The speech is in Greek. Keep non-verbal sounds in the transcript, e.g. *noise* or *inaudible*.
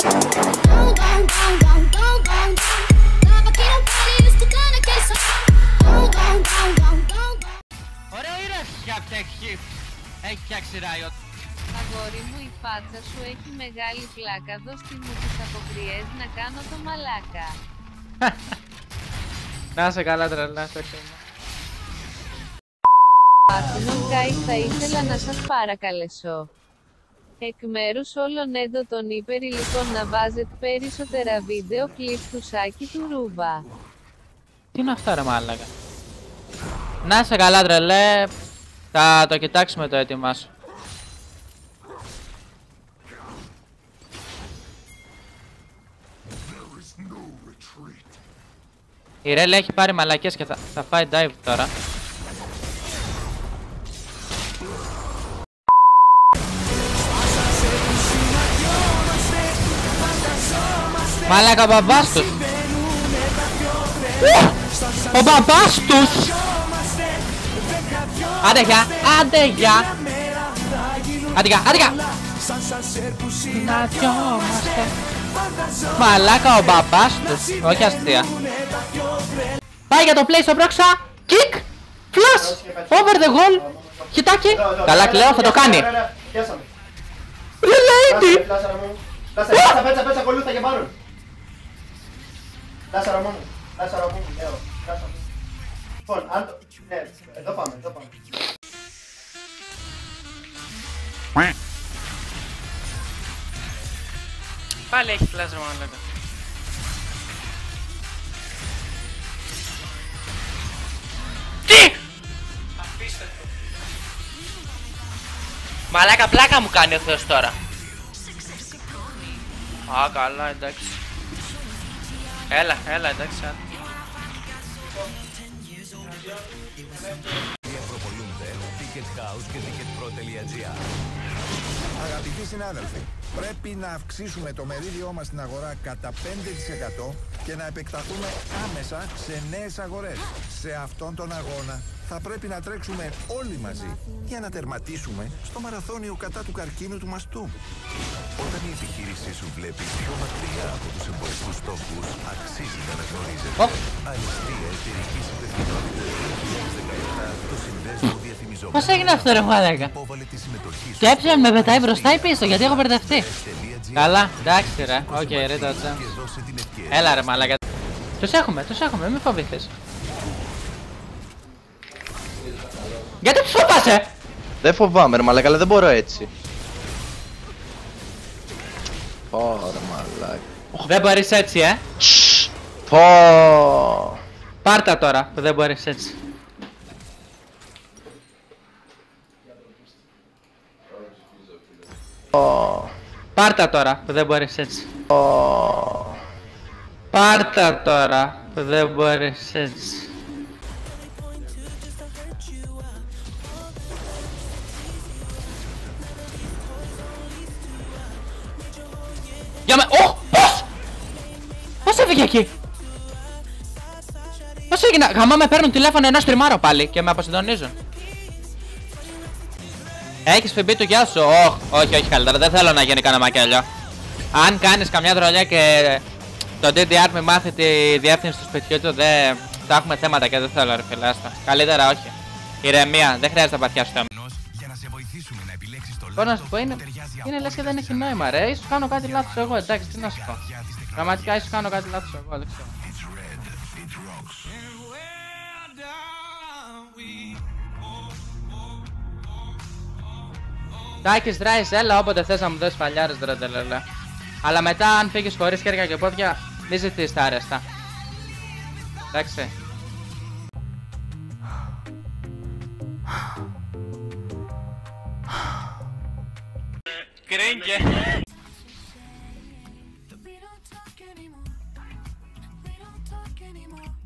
Gong, gong, gong, gong, gong, gong, gong. Tava aqui no party escutando aquele som. Gong, gong, gong, gong, gong, gong. Ωραίο είναι φτιάξει, έχει, έχει φτιάξει Riot. Αγόρι μου η φάτσα σου έχει μεγάλη πλάκα δώσ' μου τις αποκριές να κάνω το μαλάκα. *laughs* Να είσαι καλά τρελά, το χέρι. Πάθηνον Κάι θα ήθελα να σας παρακαλέσω. Εκ μέρους όλων έντο των υπερηλικών να βάζετε περισσότερα βίντεο κλιπ του Σάκη του Ρούβα. Τι είναι αυτό ρε μάλακα; Να είσαι καλά τρελέ. Θα το κοιτάξουμε το έτοιμά σου. Η Ρέλ έχει πάρει μαλακές και θα, θα φάει dive τώρα. Μαλάκα ο μπαμπάς τους. Ο μπαμπάς τους! Άντε γεια, άντε γεια! Άντε γεια, άντε γεια! Συναντιόμαστε. Μαλάκα ο μπαμπάς τους. Όχι αστεία. Πάει για το play στο πρόξα. Kick! Flash! Over the goal! Χιτάκι! Καλά κλαίω, θα το κάνει. Πιάσαμε. Relate! Λάσαρα μου. Λάσαρα, πέτσα, πέτσα, κολούθα και πάρουν. Λάσαρα μου. Λάσαρα μου. Λέω. Λάσαρα μου. Λοιπόν, αν το... Ναι, εδώ πάμε, εδώ πάμε. Πάλι έχει flash ρε μαλάκα. Τι! Μαλάκα πλάκα μου κάνει ο Θεός τώρα. Α, καλά, εντάξει. Έλα, έλα, εντάξει. άντε. Προπολούνται Ticket House και Ticketpro.gr Αγαπητοί συνάδελφοι, πρέπει να αυξήσουμε το μερίδιό μας στην αγορά κατά 5% και να επεκταθούμε άμεσα σε νέες αγορές. Σε αυτόν τον αγώνα θα πρέπει να τρέξουμε όλοι μαζί για να τερματίσουμε στο μαραθώνιο κατά του καρκίνου του μαστού. Όταν η επιχείρησή σου βλέπει πιο μακριά από τους εμπορικούς στόχους, αξίζει να αναγνωρίζεται. Ω. Αριστεία εταιρικής υπευθυνότητας Πώς έγινε αυτό ρε μαλάκα. Υπόβαλε τη συμμετοχή σου Το ε με πετάει μπροστά ή πίσω, γιατί έχω μπερδευτεί. στο Καλά, εντάξει ρε. Οκ, ρε τότσα. και δώσε την ευκαιρία. Έλα ρε μαλάκα. Τους έχουμε, τους έχουμε, μην φοβηθείς. Γιατί τους φοβάσαι! Δεν φοβάμαι ρε μαλάκα, αλλά δεν μπορώ έτσι. Ωρε μαλάκα. Δεν μπορείς έτσι, ε. Πω. Πάρτα τώρα που δεν μπορείς έτσι. Πάρτα τώρα που δεν μπορείς έτσι. Πάρτα τώρα που δεν μπορείς έτσι. Για με... Ω! Πώς! Πώς έφυγε εκεί! Πώς έγινα... Γαμά με παίρνουν τηλέφωνο ενώ στριμάρω πάλι και με αποσυντονίζουν. Έχεις φιμπεί του γεια σου. Όχ, όχι, όχι καλύτερα. Δεν θέλω να γίνει κανένα μακέλιο. Αν κάνεις καμιά τρολιά και το DDR με μάθει τη διεύθυνση του σπιτιού του, δεν θα έχουμε θέματα και δεν θέλω ρε φίλε. άστα. Καλύτερα όχι. Ηρεμία, δεν χρειάζεται να παθιάσει το Για να σε βοηθήσουμε να επιλέξεις το Μπορώ να λάθος σου πω είναι, που ταιριάζει είναι λες και απόλυτα δεν έχει σε σένα. νόημα ρε. Ίσως κάνω κάτι λάθος εγώ, εντάξει, τι να σου πω. Για τις τεχνολογίες Πραγματικά ίσως κάνω κάτι λάθος εγώ, δεν ξέρω. Τάκης δράεις, έλα όποτε θες να μου δώσεις φαλιάρες δραντελελε. Αλλά μετά αν φύγεις χωρίς χέρια και πόδια, μη ζητείς τα άρεστα. Εντάξει. Κρίνκε. anymore.